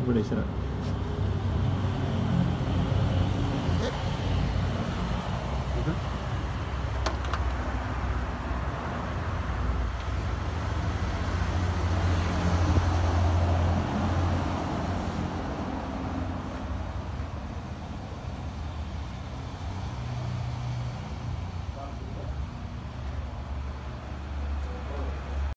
ഇവിടെ ശരി ഇത്